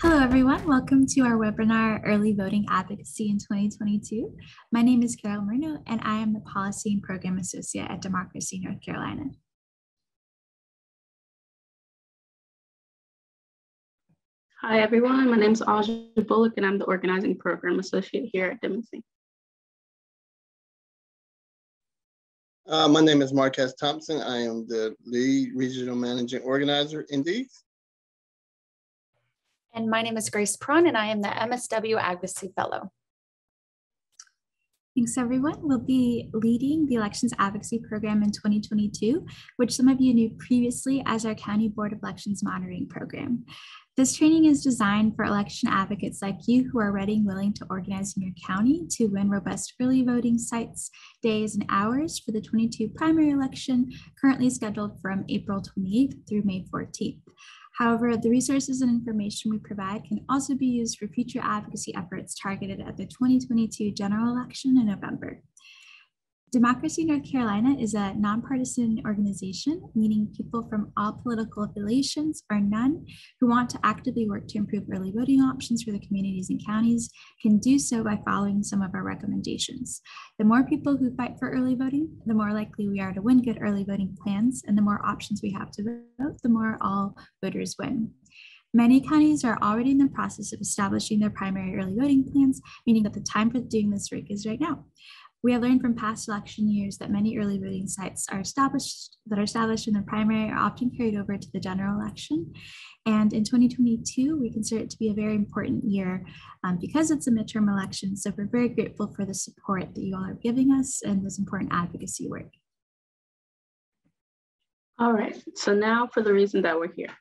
Hello, everyone. Welcome to our webinar, Early Voting Advocacy in 2022. My name is Carol Murno, and I am the Policy and Program Associate at Democracy North Carolina. Hi, everyone. My name is Aja Bullock, and I'm the Organizing Program Associate here at DMC. Uh, my name is Marquez Thompson. I am the lead regional managing organizer in these. And my name is Grace Prawn, and I am the MSW Advocacy Fellow. Thanks, everyone. We'll be leading the Elections Advocacy Program in 2022, which some of you knew previously as our County Board of Elections Monitoring Program. This training is designed for election advocates like you who are ready and willing to organize in your county to win robust early voting sites, days, and hours for the 22 primary election currently scheduled from April 28th through May 14th. However, the resources and information we provide can also be used for future advocacy efforts targeted at the 2022 general election in November. Democracy North Carolina is a nonpartisan organization, meaning people from all political affiliations or none who want to actively work to improve early voting options for the communities and counties can do so by following some of our recommendations. The more people who fight for early voting, the more likely we are to win good early voting plans, and the more options we have to vote, the more all voters win. Many counties are already in the process of establishing their primary early voting plans, meaning that the time for doing this work is right now. We have learned from past election years that many early voting sites are established that are established in the primary are often carried over to the general election. And in 2022, we consider it to be a very important year um, because it's a midterm election. So we're very grateful for the support that you all are giving us and this important advocacy work. All right, so now for the reason that we're here.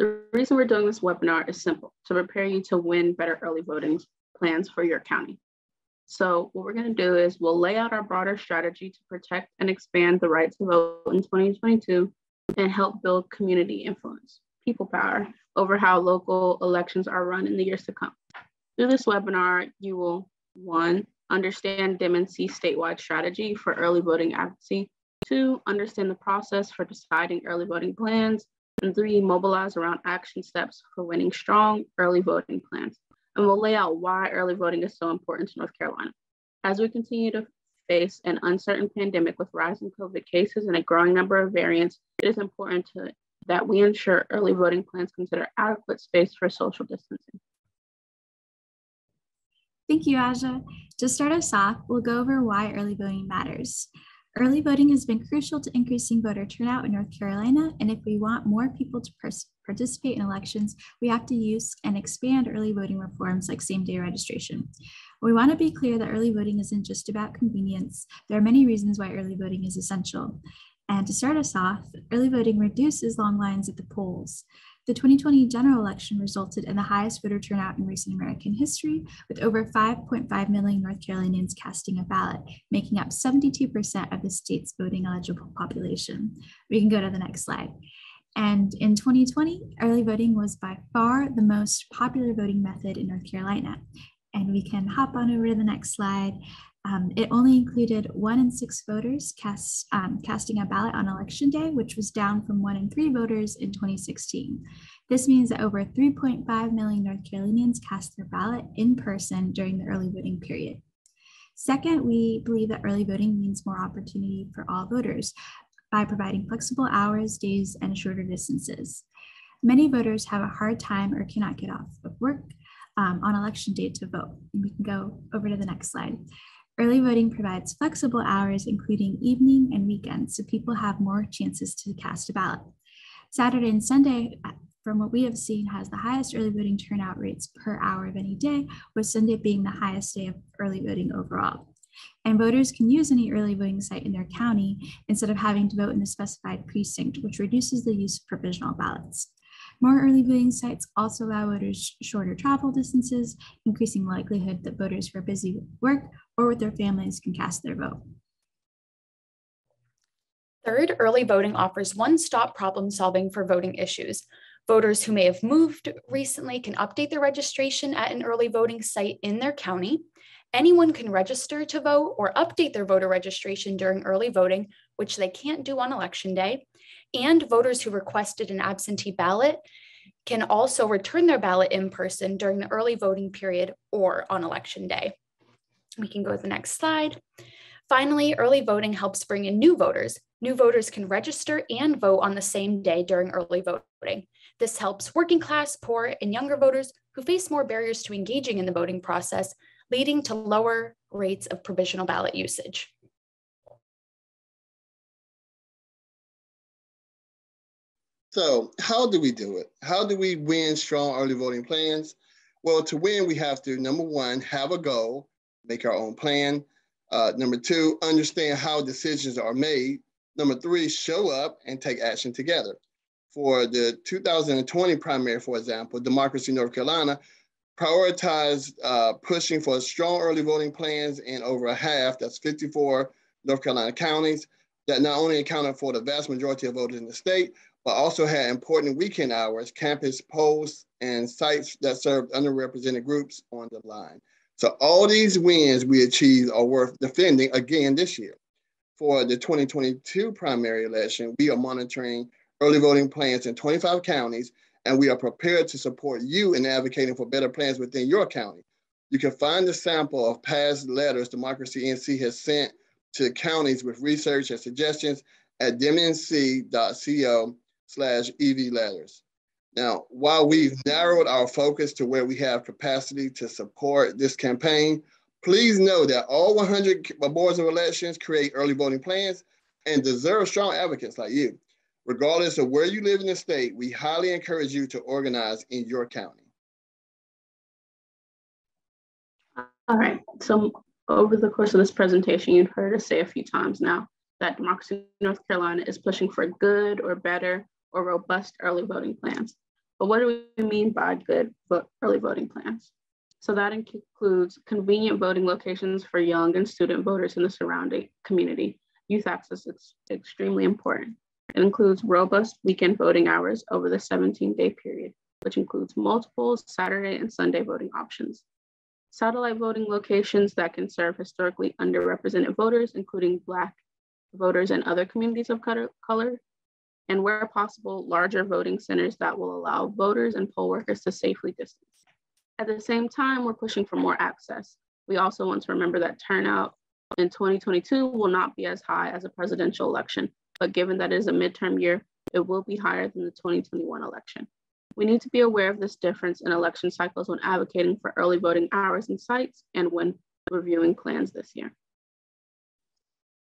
The reason we're doing this webinar is simple, to prepare you to win better early voting plans for your county. So what we're going to do is we'll lay out our broader strategy to protect and expand the right to vote in 2022 and help build community influence, people power over how local elections are run in the years to come. Through this webinar, you will one, understand DMNC statewide strategy for early voting advocacy, two, understand the process for deciding early voting plans, and three, mobilize around action steps for winning strong early voting plans and we'll lay out why early voting is so important to North Carolina. As we continue to face an uncertain pandemic with rising COVID cases and a growing number of variants, it is important to, that we ensure early voting plans consider adequate space for social distancing. Thank you, Aja. To start us off, we'll go over why early voting matters. Early voting has been crucial to increasing voter turnout in North Carolina, and if we want more people to participate in elections, we have to use and expand early voting reforms like same day registration. We want to be clear that early voting isn't just about convenience. There are many reasons why early voting is essential. And to start us off, early voting reduces long lines at the polls. The 2020 general election resulted in the highest voter turnout in recent American history, with over 5.5 million North Carolinians casting a ballot, making up 72% of the state's voting eligible population. We can go to the next slide. And in 2020, early voting was by far the most popular voting method in North Carolina. And we can hop on over to the next slide. Um, it only included one in six voters cast, um, casting a ballot on election day, which was down from one in three voters in 2016. This means that over 3.5 million North Carolinians cast their ballot in person during the early voting period. Second, we believe that early voting means more opportunity for all voters by providing flexible hours, days, and shorter distances. Many voters have a hard time or cannot get off of work um, on election day to vote. And we can go over to the next slide. Early voting provides flexible hours, including evening and weekends, so people have more chances to cast a ballot. Saturday and Sunday, uh, from what we have seen, has the highest early voting turnout rates per hour of any day, with Sunday being the highest day of early voting overall. And voters can use any early voting site in their county instead of having to vote in a specified precinct, which reduces the use of provisional ballots. More early voting sites also allow voters shorter travel distances, increasing the likelihood that voters who are busy with work or with their families can cast their vote. Third, early voting offers one-stop problem solving for voting issues. Voters who may have moved recently can update their registration at an early voting site in their county. Anyone can register to vote or update their voter registration during early voting, which they can't do on election day and voters who requested an absentee ballot can also return their ballot in person during the early voting period or on election day. We can go to the next slide. Finally, early voting helps bring in new voters. New voters can register and vote on the same day during early voting. This helps working class, poor, and younger voters who face more barriers to engaging in the voting process, leading to lower rates of provisional ballot usage. So how do we do it? How do we win strong early voting plans? Well, to win, we have to, number one, have a goal, make our own plan. Uh, number two, understand how decisions are made. Number three, show up and take action together. For the 2020 primary, for example, Democracy North Carolina prioritized uh, pushing for strong early voting plans in over a half, that's 54 North Carolina counties, that not only accounted for the vast majority of voters in the state, but also had important weekend hours, campus posts, and sites that served underrepresented groups on the line. So all these wins we achieved are worth defending again this year. For the 2022 primary election, we are monitoring early voting plans in 25 counties, and we are prepared to support you in advocating for better plans within your county. You can find a sample of past letters Democracy NC has sent to counties with research and suggestions at demnc.co slash EV letters. Now, while we've narrowed our focus to where we have capacity to support this campaign, please know that all 100 boards of elections create early voting plans and deserve strong advocates like you. Regardless of where you live in the state, we highly encourage you to organize in your county. All right, so over the course of this presentation, you've heard us say a few times now that Democracy North Carolina is pushing for good or better or robust early voting plans. But what do we mean by good early voting plans? So that includes convenient voting locations for young and student voters in the surrounding community. Youth access is extremely important. It includes robust weekend voting hours over the 17 day period, which includes multiple Saturday and Sunday voting options. Satellite voting locations that can serve historically underrepresented voters, including Black voters and other communities of color, and where possible, larger voting centers that will allow voters and poll workers to safely distance. At the same time, we're pushing for more access. We also want to remember that turnout in 2022 will not be as high as a presidential election, but given that it is a midterm year, it will be higher than the 2021 election. We need to be aware of this difference in election cycles when advocating for early voting hours and sites and when reviewing plans this year.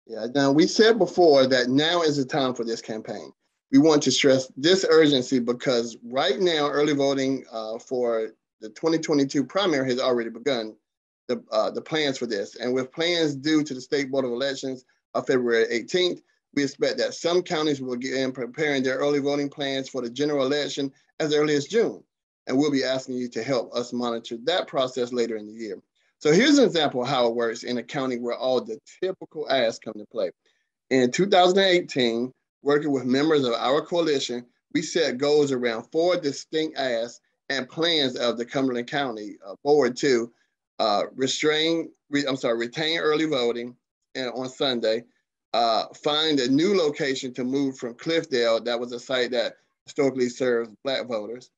Yeah, now we said before that now is the time for this campaign we want to stress this urgency because right now, early voting uh, for the 2022 primary has already begun. The, uh, the plans for this. And with plans due to the State Board of Elections of February 18th, we expect that some counties will begin preparing their early voting plans for the general election as early as June. And we'll be asking you to help us monitor that process later in the year. So here's an example of how it works in a county where all the typical asks come to play. In 2018, working with members of our coalition, we set goals around four distinct asks and plans of the Cumberland County uh, Board to uh, restrain, re, I'm sorry, retain early voting and on Sunday, uh, find a new location to move from Cliffdale, that was a site that historically served Black voters.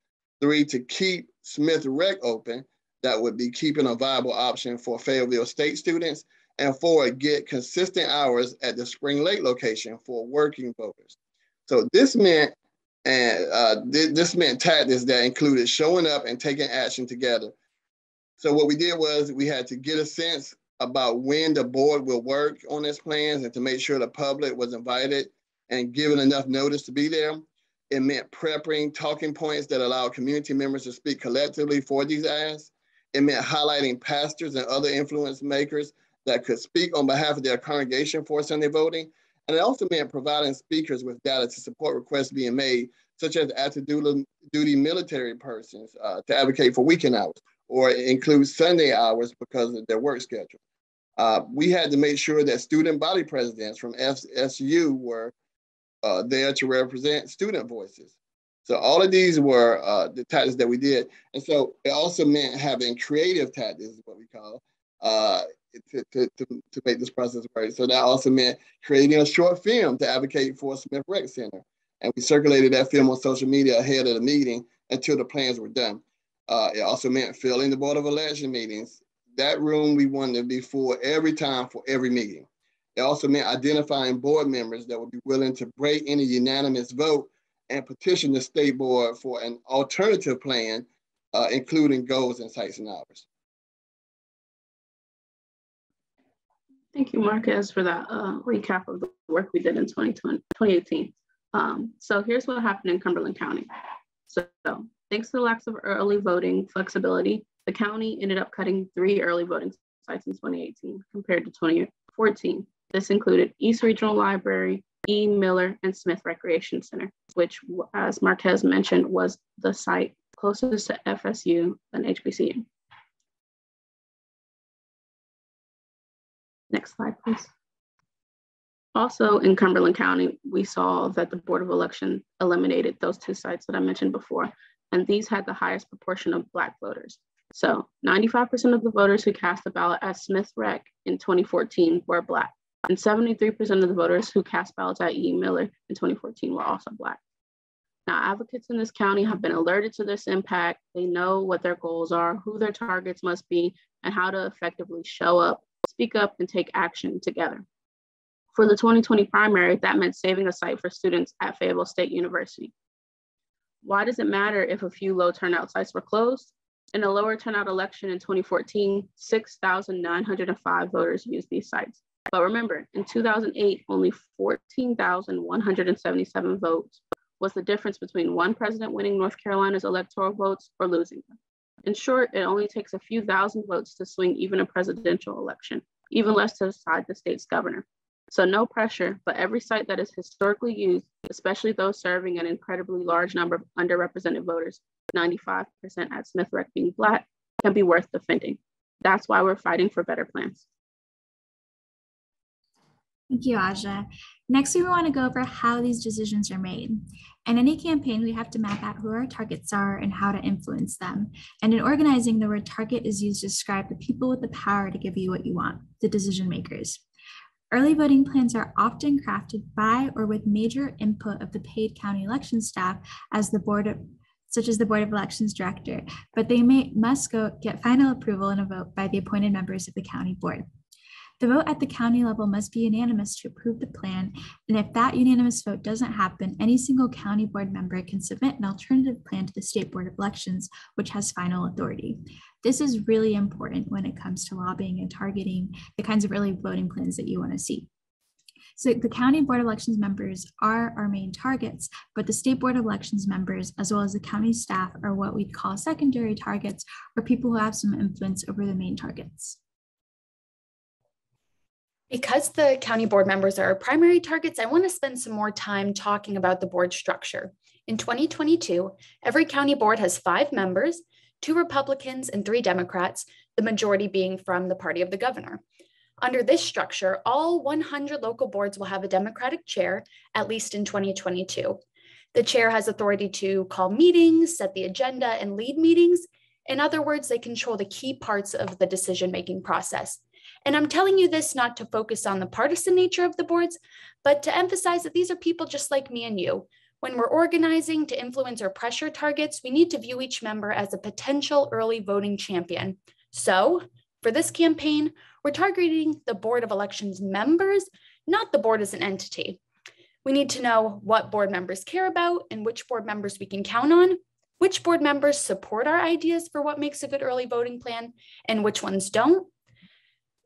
Three, to keep Smith Rec open, that would be keeping a viable option for Fayetteville State students and four, get consistent hours at the Spring Lake location for working voters. So this meant, and uh, th this meant tactics that included showing up and taking action together. So what we did was we had to get a sense about when the board will work on its plans and to make sure the public was invited and given enough notice to be there. It meant prepping talking points that allowed community members to speak collectively for these asks. It meant highlighting pastors and other influence makers that could speak on behalf of their congregation for Sunday voting. And it also meant providing speakers with data to support requests being made, such as active duty military persons uh, to advocate for weekend hours or include Sunday hours because of their work schedule. Uh, we had to make sure that student body presidents from FSU were uh, there to represent student voices. So all of these were uh, the tactics that we did. And so it also meant having creative tactics, is what we call, uh, to, to, to, to make this process work. So that also meant creating a short film to advocate for Smith Rec Center. And we circulated that film on social media ahead of the meeting until the plans were done. Uh, it also meant filling the Board of Election meetings. That room we wanted to be full every time for every meeting. It also meant identifying board members that would be willing to break any unanimous vote and petition the state board for an alternative plan, uh, including goals and sites and hours. Thank you, Marquez, for that uh, recap of the work we did in 2020, 2018. Um, so here's what happened in Cumberland County. So thanks to the lack of early voting flexibility, the county ended up cutting three early voting sites in 2018 compared to 2014. This included East Regional Library, E. Miller, and Smith Recreation Center, which, as Marquez mentioned, was the site closest to FSU and HBCU. Next slide, please. Also in Cumberland County, we saw that the Board of Election eliminated those two sites that I mentioned before, and these had the highest proportion of Black voters. So 95% of the voters who cast a ballot at Smith Rec in 2014 were Black and 73% of the voters who cast ballots at E. Miller in 2014 were also Black. Now, advocates in this county have been alerted to this impact. They know what their goals are, who their targets must be, and how to effectively show up, speak up, and take action together. For the 2020 primary, that meant saving a site for students at Fayetteville State University. Why does it matter if a few low turnout sites were closed? In a lower turnout election in 2014, 6,905 voters used these sites. But remember, in 2008, only 14,177 votes was the difference between one president winning North Carolina's electoral votes or losing them. In short, it only takes a few thousand votes to swing even a presidential election, even less to decide the state's governor. So no pressure, but every site that is historically used, especially those serving an incredibly large number of underrepresented voters, 95% at Smith Rec being Black, can be worth defending. That's why we're fighting for better plans. Thank you, Aja. Next, we want to go over how these decisions are made. In any campaign, we have to map out who our targets are and how to influence them. And in organizing, the word target is used to describe the people with the power to give you what you want, the decision makers. Early voting plans are often crafted by or with major input of the paid county election staff as the board of such as the Board of Elections Director, but they may must go get final approval and a vote by the appointed members of the county board. The vote at the county level must be unanimous to approve the plan, and if that unanimous vote doesn't happen, any single county board member can submit an alternative plan to the State Board of Elections, which has final authority. This is really important when it comes to lobbying and targeting the kinds of early voting plans that you want to see. So the County Board of Elections members are our main targets, but the State Board of Elections members, as well as the county staff, are what we'd call secondary targets or people who have some influence over the main targets. Because the county board members are our primary targets, I want to spend some more time talking about the board structure. In 2022, every county board has five members, two Republicans and three Democrats, the majority being from the party of the governor. Under this structure, all 100 local boards will have a Democratic chair, at least in 2022. The chair has authority to call meetings, set the agenda, and lead meetings. In other words, they control the key parts of the decision making process. And I'm telling you this not to focus on the partisan nature of the boards, but to emphasize that these are people just like me and you. When we're organizing to influence or pressure targets, we need to view each member as a potential early voting champion. So, for this campaign, we're targeting the Board of Elections members, not the board as an entity. We need to know what board members care about and which board members we can count on, which board members support our ideas for what makes a good early voting plan, and which ones don't,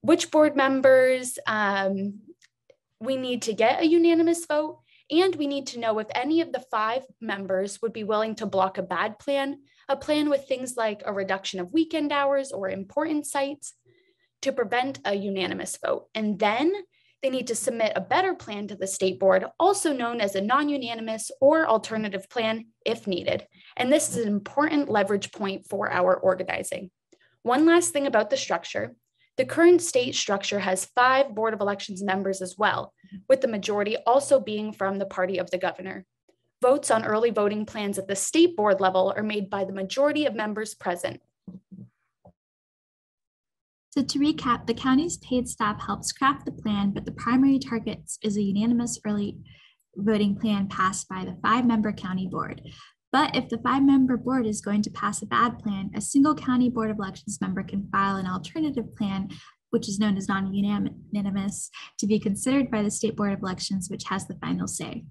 which board members um, we need to get a unanimous vote, and we need to know if any of the five members would be willing to block a bad plan, a plan with things like a reduction of weekend hours or important sites to prevent a unanimous vote. And then they need to submit a better plan to the state board, also known as a non unanimous or alternative plan if needed. And this is an important leverage point for our organizing. One last thing about the structure the current state structure has five Board of Elections members as well, with the majority also being from the party of the governor. Votes on early voting plans at the state board level are made by the majority of members present. So to recap, the county's paid staff helps craft the plan, but the primary targets is a unanimous early voting plan passed by the five-member county board. But if the five member board is going to pass a bad plan, a single county board of elections member can file an alternative plan, which is known as non unanimous, to be considered by the state board of elections, which has the final say.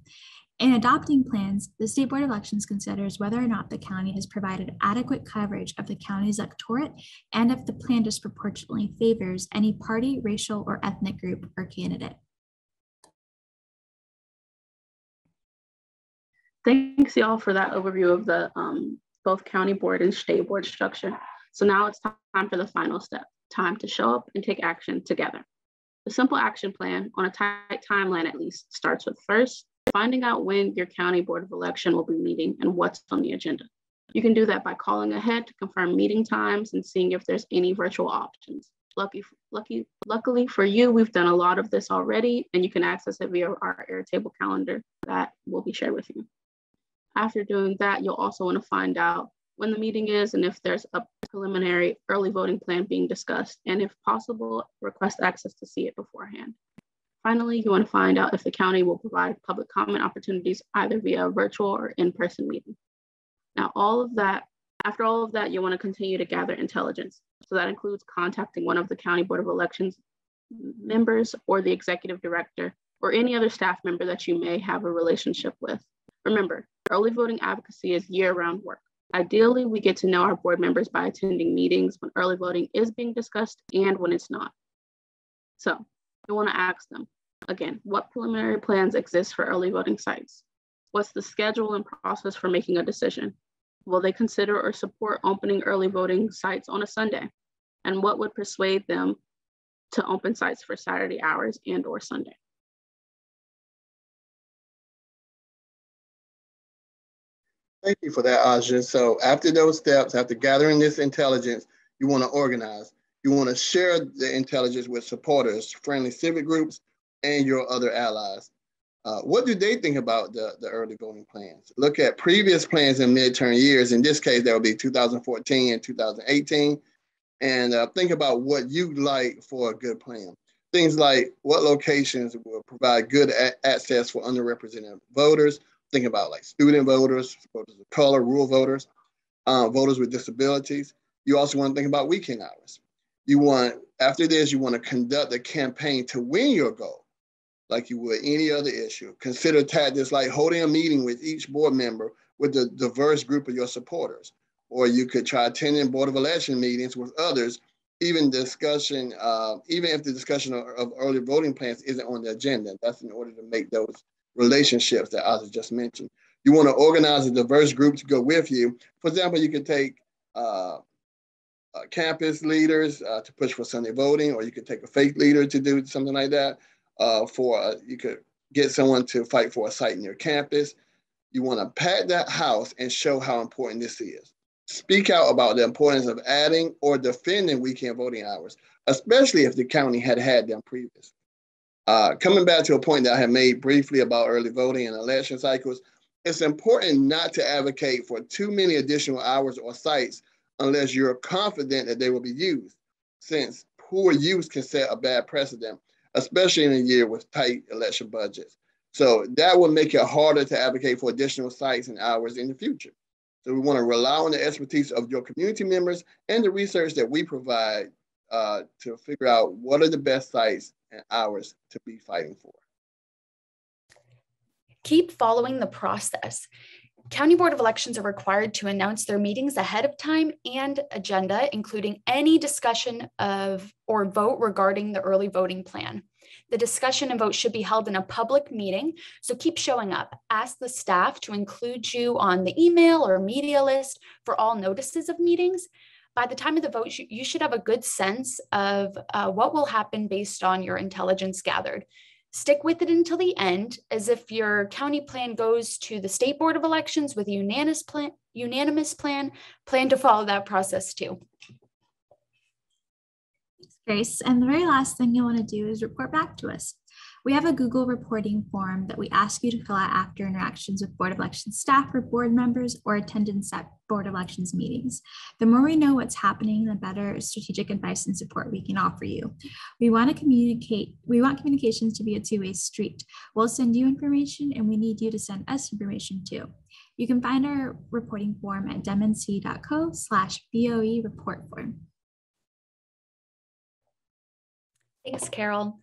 In adopting plans, the State Board of Elections considers whether or not the county has provided adequate coverage of the county's electorate and if the plan disproportionately favors any party, racial, or ethnic group or candidate. Thanks y'all for that overview of the um, both county board and state board structure. So now it's time for the final step, time to show up and take action together. The simple action plan on a tight timeline at least starts with first, finding out when your county board of election will be meeting and what's on the agenda. You can do that by calling ahead to confirm meeting times and seeing if there's any virtual options. Lucky, lucky, luckily for you, we've done a lot of this already and you can access it via our Airtable calendar that will be shared with you. After doing that, you'll also want to find out when the meeting is and if there's a preliminary early voting plan being discussed, and if possible, request access to see it beforehand. Finally, you want to find out if the county will provide public comment opportunities either via virtual or in-person meeting. Now, all of that, after all of that, you want to continue to gather intelligence. So that includes contacting one of the County Board of Elections members or the executive director or any other staff member that you may have a relationship with. Remember, early voting advocacy is year-round work. Ideally, we get to know our board members by attending meetings when early voting is being discussed and when it's not. So you want to ask them, again, what preliminary plans exist for early voting sites? What's the schedule and process for making a decision? Will they consider or support opening early voting sites on a Sunday? And what would persuade them to open sites for Saturday hours and or Sunday? Thank you for that, Aja. So after those steps, after gathering this intelligence, you want to organize. You want to share the intelligence with supporters, friendly civic groups, and your other allies. Uh, what do they think about the, the early voting plans? Look at previous plans in midterm years. In this case, that would be 2014 and 2018. And uh, think about what you'd like for a good plan. Things like what locations will provide good access for underrepresented voters, think about like student voters, voters of color, rural voters, uh, voters with disabilities. You also want to think about weekend hours. You want, after this, you want to conduct a campaign to win your goal, like you would any other issue. Consider tactics like holding a meeting with each board member with a diverse group of your supporters. Or you could try attending Board of Election meetings with others, even discussion, uh, even if the discussion of, of early voting plans isn't on the agenda. That's in order to make those relationships that I just mentioned. You want to organize a diverse group to go with you. For example, you could take uh, uh, campus leaders uh, to push for Sunday voting, or you could take a faith leader to do something like that. Uh, for uh, you could get someone to fight for a site in your campus. You want to pack that house and show how important this is. Speak out about the importance of adding or defending weekend voting hours, especially if the county had had them previously. Uh, coming back to a point that I have made briefly about early voting and election cycles, it's important not to advocate for too many additional hours or sites unless you're confident that they will be used, since poor use can set a bad precedent, especially in a year with tight election budgets. So that will make it harder to advocate for additional sites and hours in the future. So we want to rely on the expertise of your community members and the research that we provide uh, to figure out what are the best sites and hours to be fighting for. Keep following the process. County Board of Elections are required to announce their meetings ahead of time and agenda, including any discussion of or vote regarding the early voting plan. The discussion and vote should be held in a public meeting, so keep showing up. Ask the staff to include you on the email or media list for all notices of meetings by the time of the vote, you should have a good sense of uh, what will happen based on your intelligence gathered. Stick with it until the end, as if your county plan goes to the state board of elections with a unanimous plan, unanimous plan, plan to follow that process too. Grace. And the very last thing you want to do is report back to us. We have a Google reporting form that we ask you to fill out after interactions with Board of Elections staff or board members or attendance at Board of Elections meetings. The more we know what's happening, the better strategic advice and support we can offer you. We want to communicate, we want communications to be a two-way street. We'll send you information and we need you to send us information too. You can find our reporting form at demnc.co slash BOE report form. Thanks, Carol.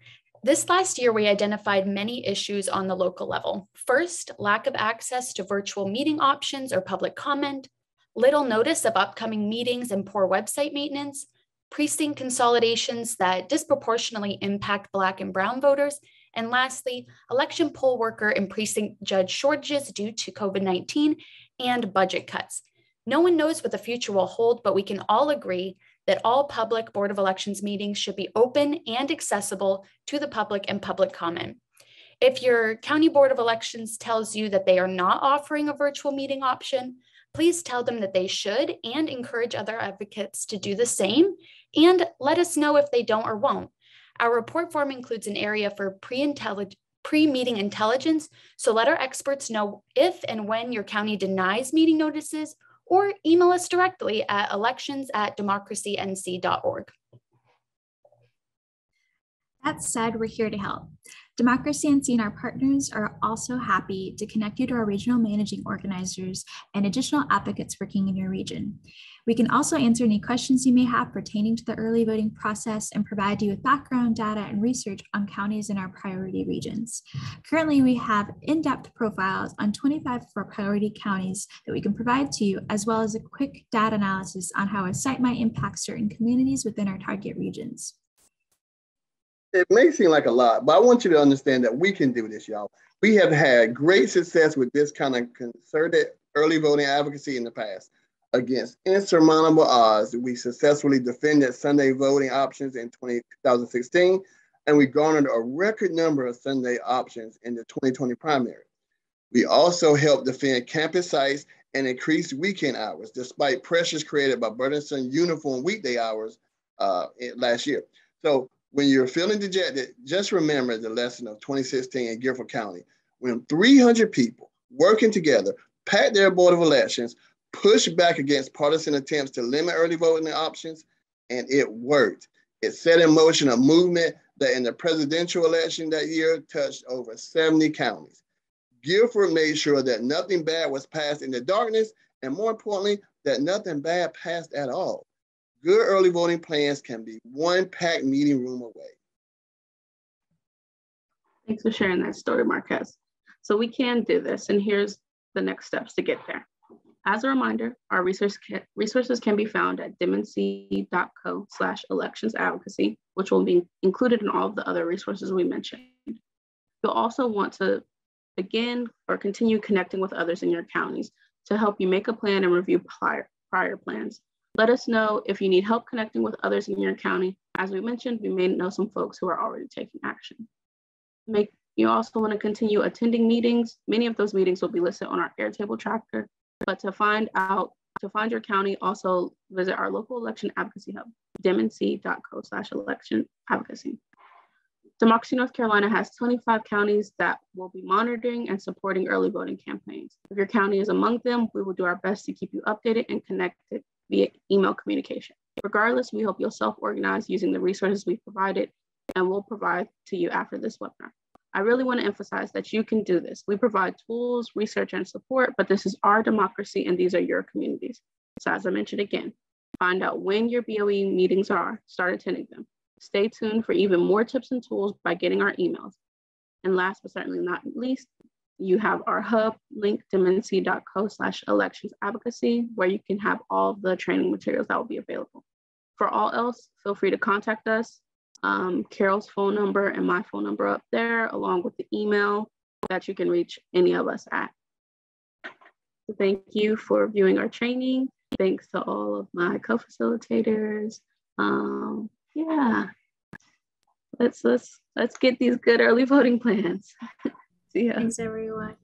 This last year, we identified many issues on the local level. First, lack of access to virtual meeting options or public comment, little notice of upcoming meetings and poor website maintenance, precinct consolidations that disproportionately impact Black and Brown voters, and lastly, election poll worker and precinct judge shortages due to COVID 19 and budget cuts. No one knows what the future will hold, but we can all agree that all public Board of Elections meetings should be open and accessible to the public and public comment. If your County Board of Elections tells you that they are not offering a virtual meeting option, please tell them that they should and encourage other advocates to do the same and let us know if they don't or won't. Our report form includes an area for pre-meeting intelligence, so let our experts know if and when your county denies meeting notices or email us directly at elections at democracync.org. That said, we're here to help. Democracy NC and our partners are also happy to connect you to our regional managing organizers and additional advocates working in your region. We can also answer any questions you may have pertaining to the early voting process and provide you with background data and research on counties in our priority regions. Currently, we have in-depth profiles on 25 of our priority counties that we can provide to you, as well as a quick data analysis on how a site might impact certain communities within our target regions it may seem like a lot, but I want you to understand that we can do this, y'all. We have had great success with this kind of concerted early voting advocacy in the past. Against insurmountable odds, we successfully defended Sunday voting options in 2016, and we garnered a record number of Sunday options in the 2020 primary. We also helped defend campus sites and increase weekend hours, despite pressures created by burdensome uniform weekday hours uh, last year. So when you're feeling dejected, just remember the lesson of 2016 in Guilford County, when 300 people working together packed their board of elections, pushed back against partisan attempts to limit early voting options, and it worked. It set in motion a movement that in the presidential election that year touched over 70 counties. Guilford made sure that nothing bad was passed in the darkness, and more importantly, that nothing bad passed at all. Good early voting plans can be one packed meeting room away. Thanks for sharing that story, Marquez. So we can do this, and here's the next steps to get there. As a reminder, our resource resources can be found at demnc.co slash elections advocacy, which will be included in all of the other resources we mentioned. You'll also want to begin or continue connecting with others in your counties to help you make a plan and review prior, prior plans let us know if you need help connecting with others in your county. As we mentioned, we may know some folks who are already taking action. Make, you also want to continue attending meetings. Many of those meetings will be listed on our Airtable tracker, but to find out, to find your county, also visit our local election advocacy hub, demnc.co slash election advocacy. Democracy North Carolina has 25 counties that will be monitoring and supporting early voting campaigns. If your county is among them, we will do our best to keep you updated and connected via email communication. Regardless, we hope you'll self-organize using the resources we've provided and we'll provide to you after this webinar. I really want to emphasize that you can do this. We provide tools, research, and support, but this is our democracy and these are your communities. So as I mentioned again, find out when your BOE meetings are, start attending them. Stay tuned for even more tips and tools by getting our emails. And last but certainly not least, you have our hub link demnc.co slash elections advocacy where you can have all the training materials that will be available. For all else, feel free to contact us. Um, Carol's phone number and my phone number up there, along with the email that you can reach any of us at. So thank you for viewing our training. Thanks to all of my co-facilitators. Um, yeah, let's let's let's get these good early voting plans. See ya. Thanks, everyone.